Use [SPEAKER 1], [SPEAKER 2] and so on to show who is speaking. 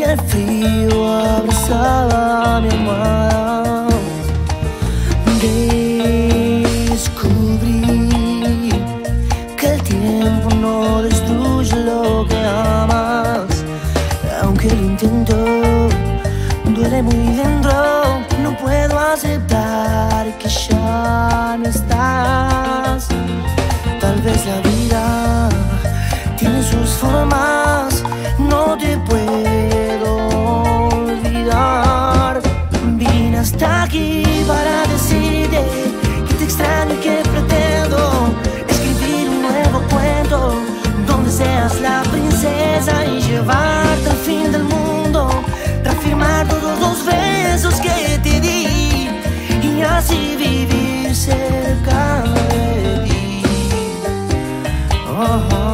[SPEAKER 1] yo abrazaba mi almohada. Descubrí que el tiempo no destruye lo que amas, aunque lo intento, duele muy dentro. No puedo aceptar aquí para decirte que te extraño y que pretendo escribir un nuevo cuento donde seas la princesa y llevarte al fin del mundo, reafirmar todos los besos que te di y así vivir cerca de ti. Oh, oh.